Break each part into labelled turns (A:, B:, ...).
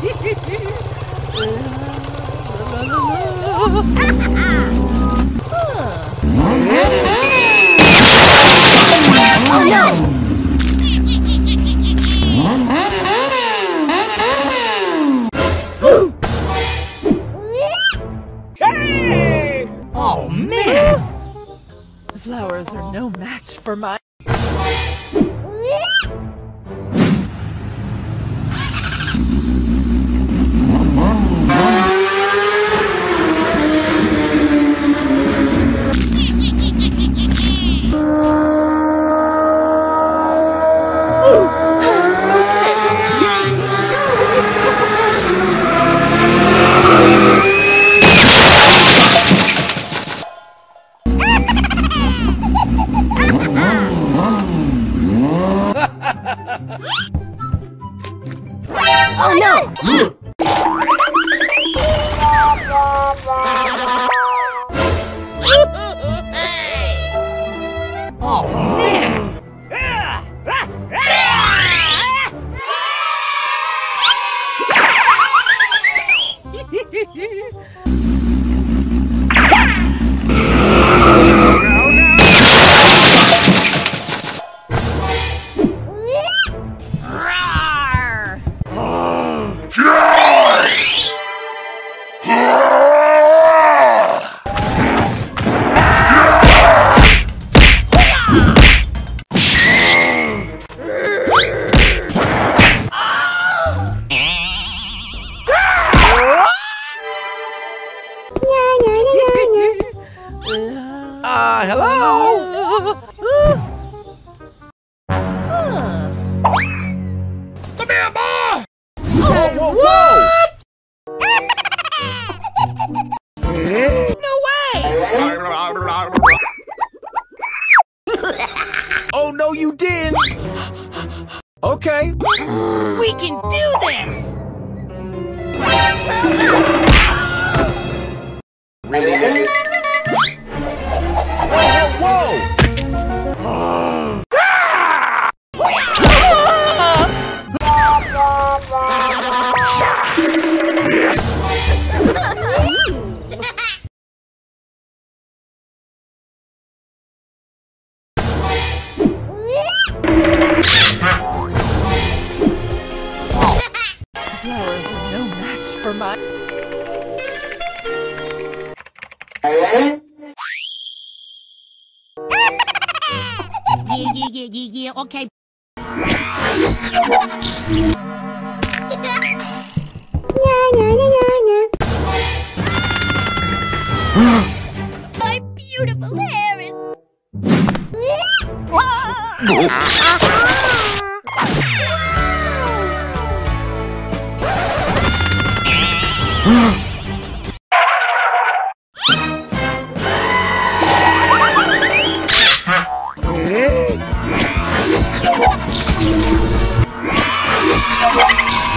A: oh no!
B: okay?
C: We can do this!
D: my...
A: yeah, yeah, yeah, yeah, yeah, okay.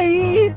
E: aí!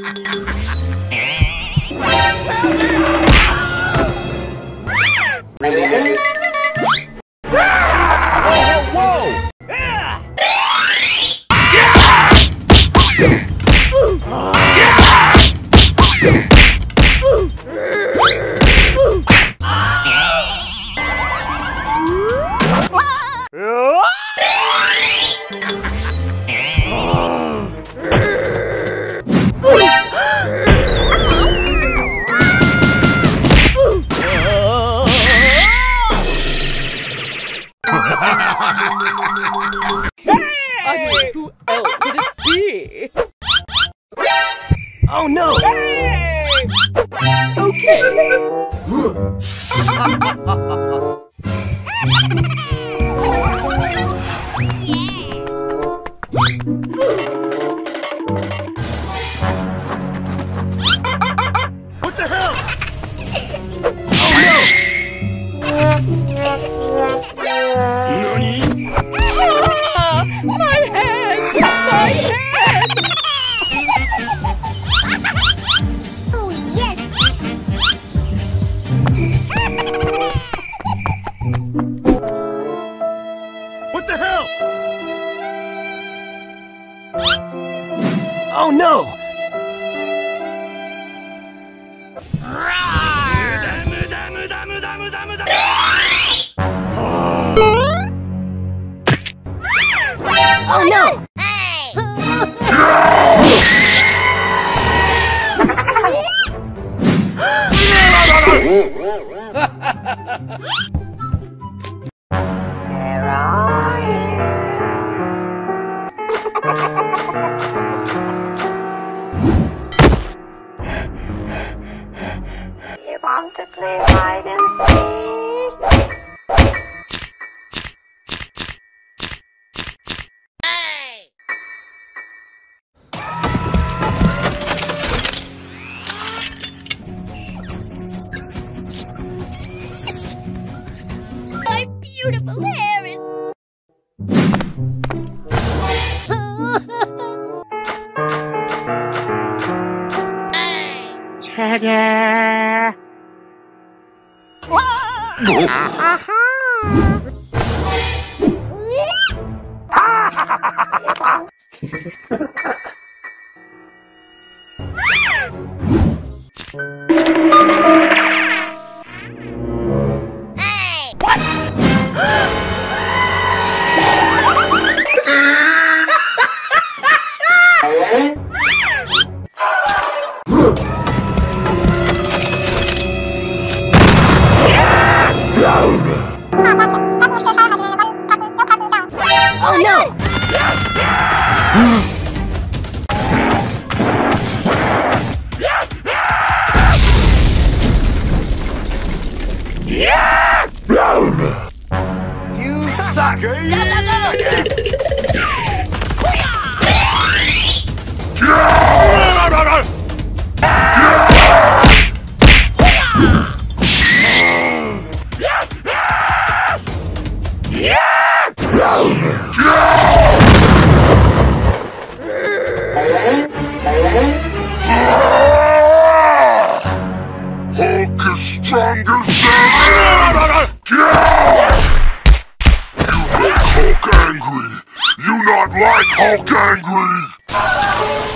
E: no, no.
A: Ha ha ha ha ha!
E: You
F: like Hulk angry.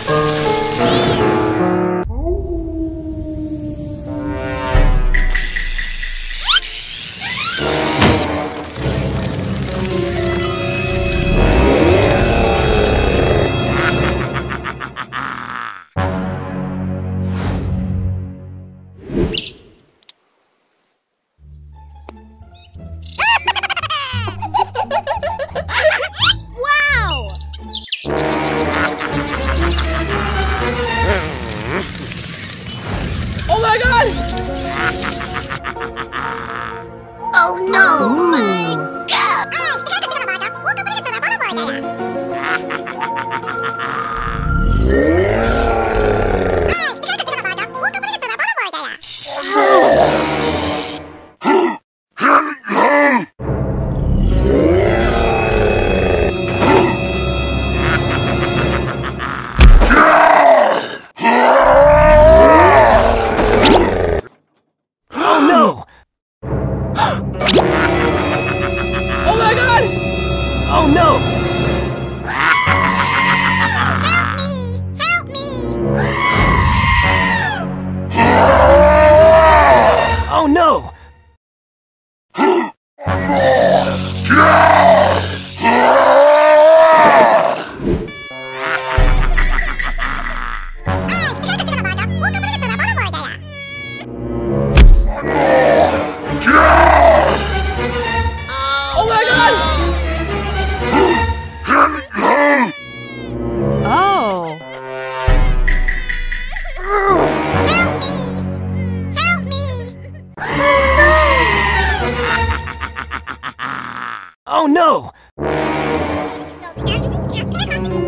G: Obrigado, obrigado,
F: obrigado.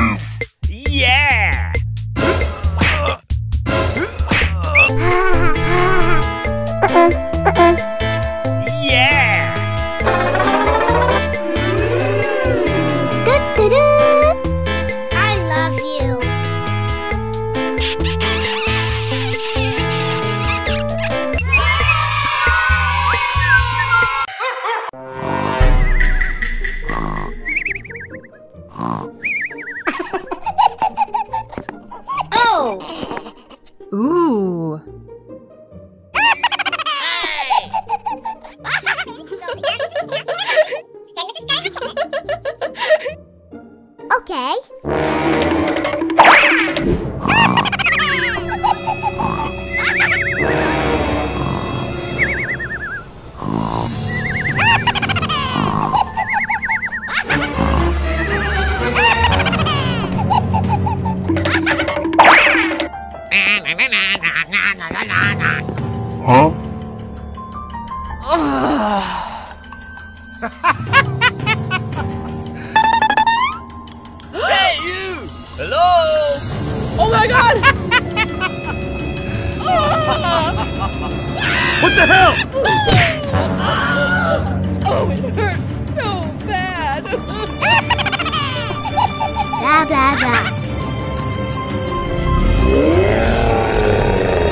F: Wave!
G: Okay.
E: What the hell?
C: Oh, it hurts so bad.
G: Blah blah blah.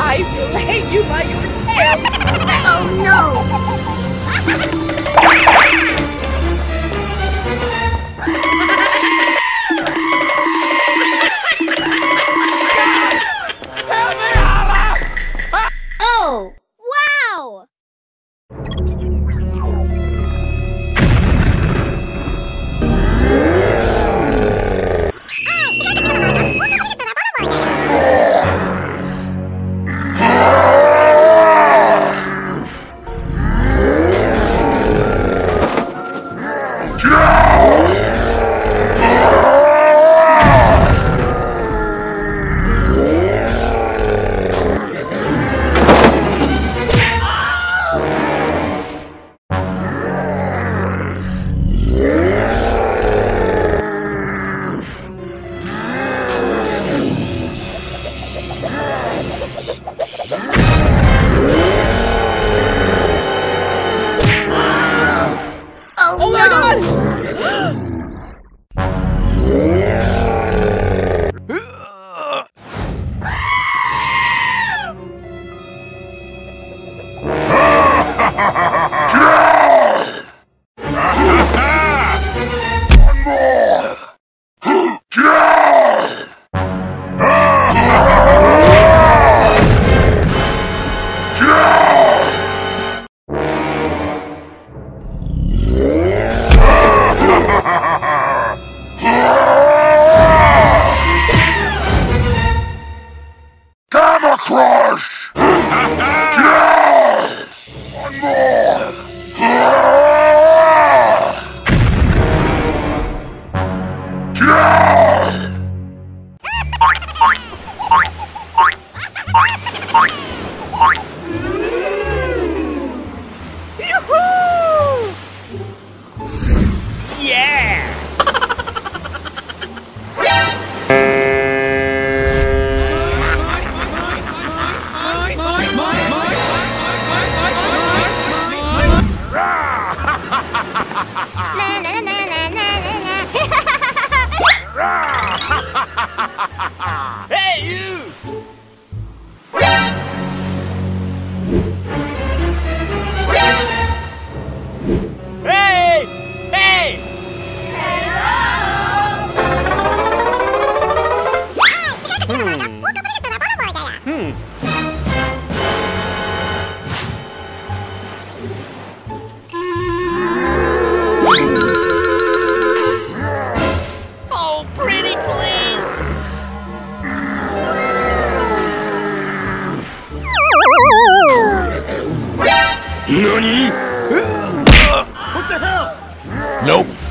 C: I will hang you by your tail.
G: Oh no! Oh, Oh
C: my
G: no!
C: god!
H: Nope.